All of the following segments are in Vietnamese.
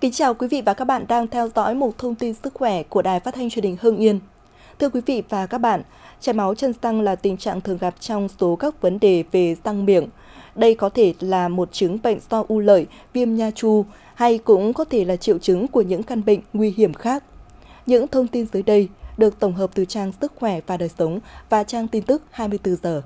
Kính chào quý vị và các bạn đang theo dõi một thông tin sức khỏe của Đài Phát thanh Truyền hình Hưng Yên. Thưa quý vị và các bạn, chảy máu chân răng là tình trạng thường gặp trong số các vấn đề về răng miệng. Đây có thể là một chứng bệnh do u lợi, viêm nha chu hay cũng có thể là triệu chứng của những căn bệnh nguy hiểm khác. Những thông tin dưới đây được tổng hợp từ trang Sức khỏe và đời sống và trang tin tức 24 giờ.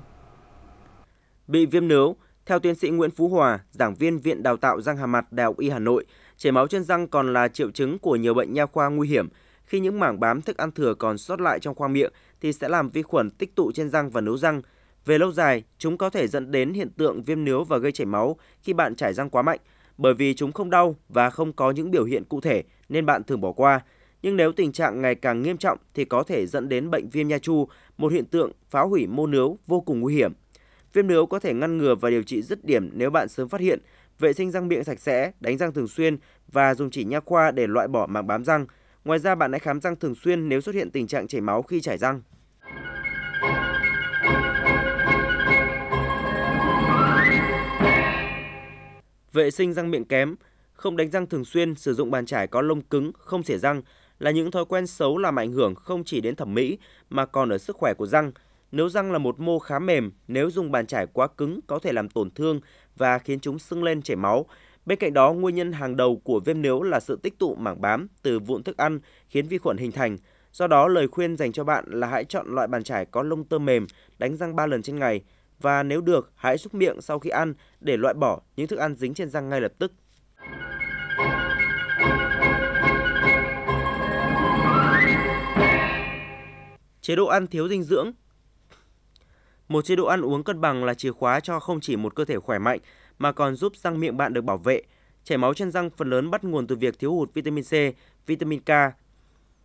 Bị viêm nướu, theo tiến sĩ Nguyễn Phú Hòa, giảng viên Viện Đào tạo răng hàm mặt Đại học Y Hà Nội, chảy máu trên răng còn là triệu chứng của nhiều bệnh nha khoa nguy hiểm. Khi những mảng bám thức ăn thừa còn sót lại trong khoang miệng thì sẽ làm vi khuẩn tích tụ trên răng và nướu răng. Về lâu dài, chúng có thể dẫn đến hiện tượng viêm nướu và gây chảy máu khi bạn chảy răng quá mạnh. Bởi vì chúng không đau và không có những biểu hiện cụ thể nên bạn thường bỏ qua. Nhưng nếu tình trạng ngày càng nghiêm trọng thì có thể dẫn đến bệnh viêm nha chu, một hiện tượng phá hủy mô nướu vô cùng nguy hiểm. Viêm nướu có thể ngăn ngừa và điều trị dứt điểm nếu bạn sớm phát hiện, vệ sinh răng miệng sạch sẽ, đánh răng thường xuyên và dùng chỉ nha khoa để loại bỏ mảng bám răng. Ngoài ra bạn hãy khám răng thường xuyên nếu xuất hiện tình trạng chảy máu khi chảy răng. Vệ sinh răng miệng kém, không đánh răng thường xuyên, sử dụng bàn chải có lông cứng, không xỉa răng là những thói quen xấu làm ảnh hưởng không chỉ đến thẩm mỹ mà còn ở sức khỏe của răng. Nếu răng là một mô khá mềm, nếu dùng bàn chải quá cứng có thể làm tổn thương và khiến chúng sưng lên chảy máu. Bên cạnh đó, nguyên nhân hàng đầu của viêm nướu là sự tích tụ mảng bám từ vụn thức ăn khiến vi khuẩn hình thành. Do đó, lời khuyên dành cho bạn là hãy chọn loại bàn chải có lông tơ mềm, đánh răng 3 lần trên ngày và nếu được, hãy xúc miệng sau khi ăn để loại bỏ những thức ăn dính trên răng ngay lập tức. Chế độ ăn thiếu dinh dưỡng một chế độ ăn uống cân bằng là chìa khóa cho không chỉ một cơ thể khỏe mạnh mà còn giúp răng miệng bạn được bảo vệ. Chảy máu chân răng phần lớn bắt nguồn từ việc thiếu hụt vitamin C, vitamin K.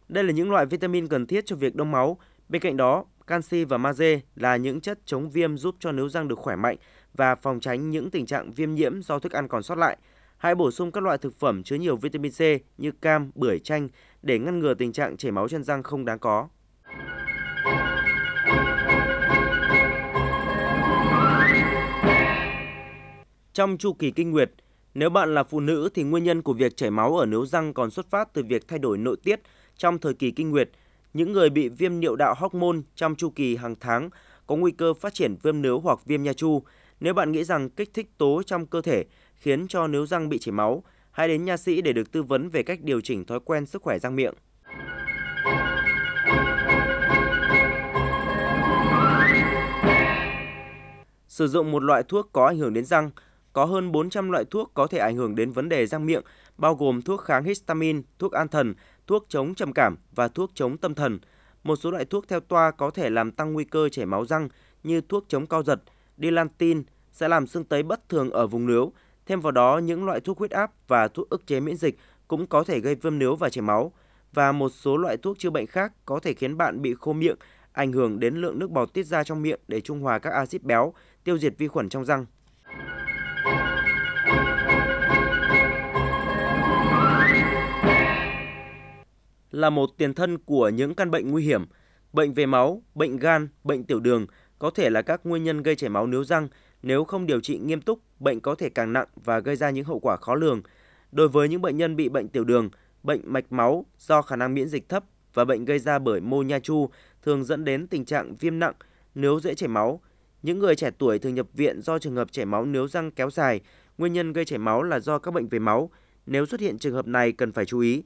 Đây là những loại vitamin cần thiết cho việc đông máu. Bên cạnh đó, canxi và magie là những chất chống viêm giúp cho nướu răng được khỏe mạnh và phòng tránh những tình trạng viêm nhiễm do thức ăn còn sót lại. Hãy bổ sung các loại thực phẩm chứa nhiều vitamin C như cam, bưởi, chanh để ngăn ngừa tình trạng chảy máu chân răng không đáng có. Trong chu kỳ kinh nguyệt, nếu bạn là phụ nữ thì nguyên nhân của việc chảy máu ở nướu răng còn xuất phát từ việc thay đổi nội tiết trong thời kỳ kinh nguyệt. Những người bị viêm niệu đạo hormone trong chu kỳ hàng tháng có nguy cơ phát triển viêm nướu hoặc viêm nha chu. Nếu bạn nghĩ rằng kích thích tố trong cơ thể khiến cho nướu răng bị chảy máu, hãy đến nha sĩ để được tư vấn về cách điều chỉnh thói quen sức khỏe răng miệng. Sử dụng một loại thuốc có ảnh hưởng đến răng – có hơn 400 loại thuốc có thể ảnh hưởng đến vấn đề răng miệng, bao gồm thuốc kháng histamine, thuốc an thần, thuốc chống trầm cảm và thuốc chống tâm thần. Một số loại thuốc theo toa có thể làm tăng nguy cơ chảy máu răng như thuốc chống co giật, dilantin sẽ làm sưng tấy bất thường ở vùng nướu. Thêm vào đó, những loại thuốc huyết áp và thuốc ức chế miễn dịch cũng có thể gây viêm nướu và chảy máu. Và một số loại thuốc chữa bệnh khác có thể khiến bạn bị khô miệng, ảnh hưởng đến lượng nước bọt tiết ra trong miệng để trung hòa các axit béo, tiêu diệt vi khuẩn trong răng. Là một tiền thân của những căn bệnh nguy hiểm. Bệnh về máu, bệnh gan, bệnh tiểu đường có thể là các nguyên nhân gây chảy máu nếu răng. Nếu không điều trị nghiêm túc, bệnh có thể càng nặng và gây ra những hậu quả khó lường. Đối với những bệnh nhân bị bệnh tiểu đường, bệnh mạch máu do khả năng miễn dịch thấp và bệnh gây ra bởi mô nha chu thường dẫn đến tình trạng viêm nặng, nếu dễ chảy máu. Những người trẻ tuổi thường nhập viện do trường hợp chảy máu nếu răng kéo dài. Nguyên nhân gây chảy máu là do các bệnh về máu. Nếu xuất hiện trường hợp này cần phải chú ý.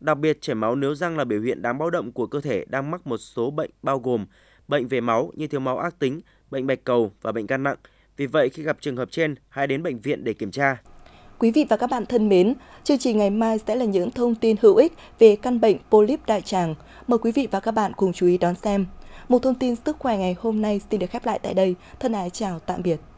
Đặc biệt, chảy máu nếu răng là biểu hiện đáng báo động của cơ thể đang mắc một số bệnh bao gồm bệnh về máu như thiếu máu ác tính, bệnh bạch cầu và bệnh gan nặng. Vì vậy, khi gặp trường hợp trên, hãy đến bệnh viện để kiểm tra. Quý vị và các bạn thân mến, chương trình ngày mai sẽ là những thông tin hữu ích về căn bệnh polyp đại tràng. Mời quý vị và các bạn cùng chú ý đón xem. Một thông tin sức khỏe ngày hôm nay xin được khép lại tại đây. Thân ái chào tạm biệt.